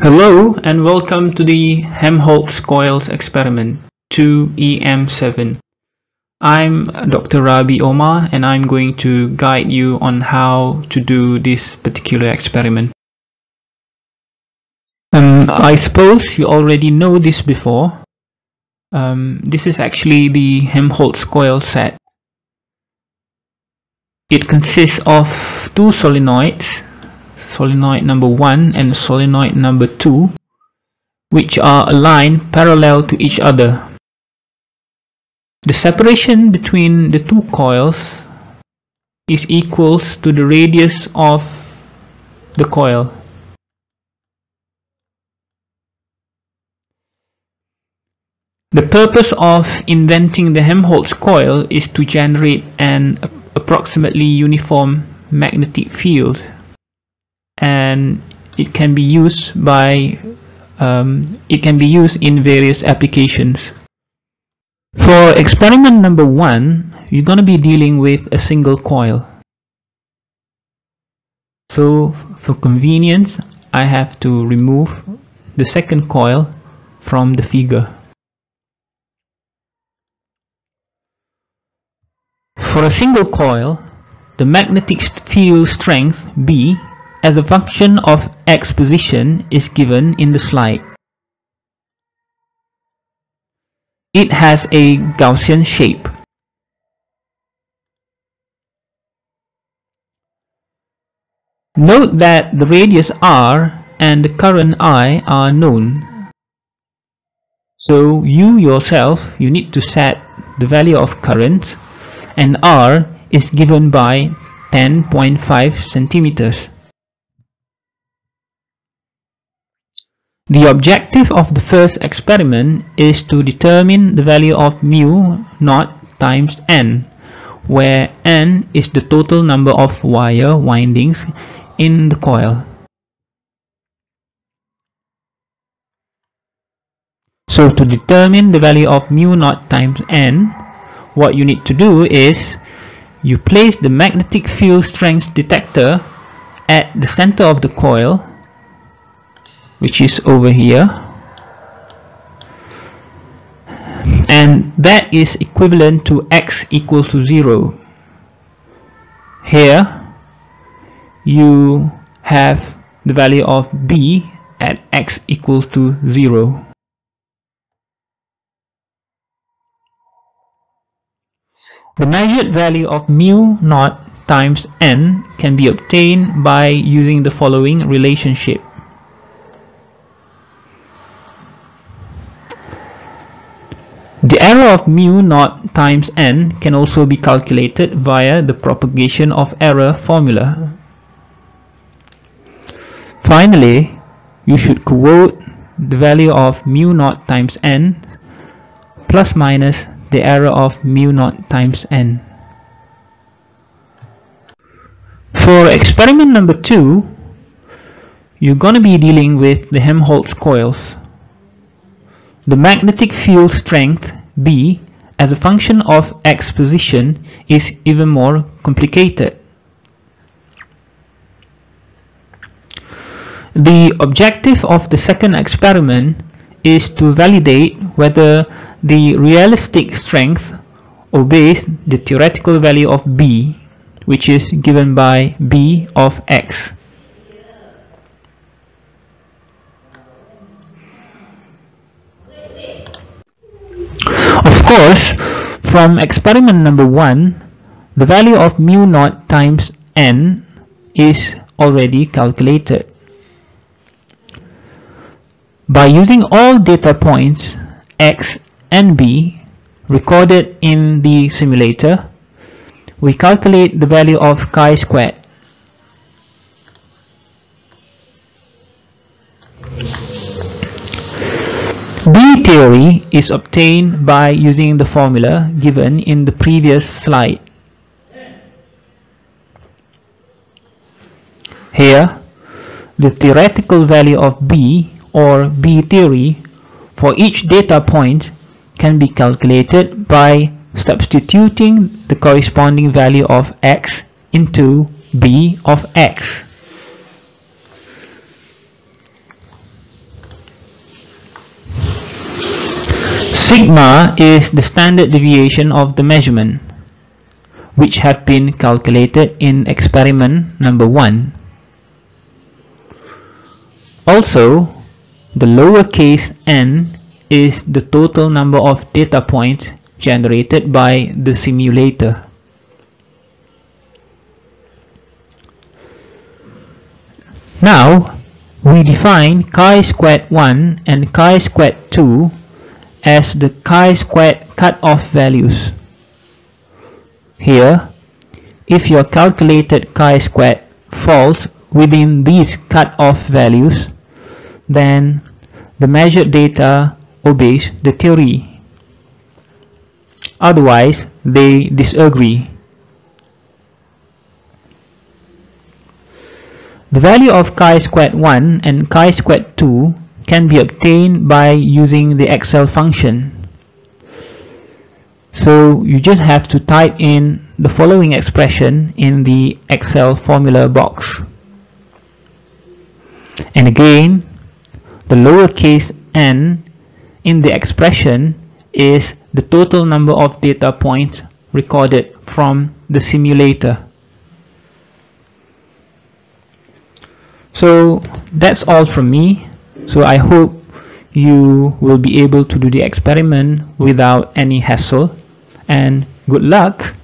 Hello and welcome to the Helmholtz coils experiment 2EM7. I'm Dr. Rabie Omar and I'm going to guide you on how to do this particular experiment. Um, I suppose you already know this before. Um, this is actually the Helmholtz coil set. It consists of two solenoids solenoid number 1 and solenoid number 2 which are aligned parallel to each other. The separation between the two coils is equals to the radius of the coil. The purpose of inventing the Helmholtz coil is to generate an approximately uniform magnetic field and it can be used by um, it can be used in various applications. For experiment number one, you're going to be dealing with a single coil. So for convenience, I have to remove the second coil from the figure. For a single coil, the magnetic field strength B as a function of x position is given in the slide. It has a Gaussian shape. Note that the radius r and the current I are known. So you yourself, you need to set the value of current and r is given by 10.5 centimeters. The objective of the first experiment is to determine the value of mu naught times n, where n is the total number of wire windings in the coil. So to determine the value of mu naught times n, what you need to do is you place the magnetic field strength detector at the center of the coil which is over here. And that is equivalent to x equals to 0 here you have the value of b at x equals to 0 The measured value of mu naught times n can be obtained by using the following relationship. The error of mu naught times n can also be calculated via the propagation of error formula. Finally, you should quote the value of mu naught times n plus minus the error of mu naught times n. For experiment number 2, you're going to be dealing with the Helmholtz coils. The magnetic field strength b as a function of x position is even more complicated. The objective of the second experiment is to validate whether the realistic strength obeys the theoretical value of b, which is given by b of x. Of course, from experiment number 1, the value of mu naught times n is already calculated. By using all data points x and b recorded in the simulator, we calculate the value of chi squared. B theory is obtained by using the formula given in the previous slide. Here, the theoretical value of B or B theory for each data point can be calculated by substituting the corresponding value of x into B of x. Sigma is the standard deviation of the measurement, which have been calculated in experiment number 1. Also, the lowercase n is the total number of data points generated by the simulator. Now, we define chi-squared 1 and chi-squared 2 as the chi-squared cutoff values. Here, if your calculated chi-squared falls within these cutoff values, then the measured data obeys the theory. Otherwise, they disagree. The value of chi-squared 1 and chi-squared 2 can be obtained by using the Excel function. So you just have to type in the following expression in the Excel formula box. And again, the lowercase n in the expression is the total number of data points recorded from the simulator. So that's all from me. So I hope you will be able to do the experiment without any hassle. And good luck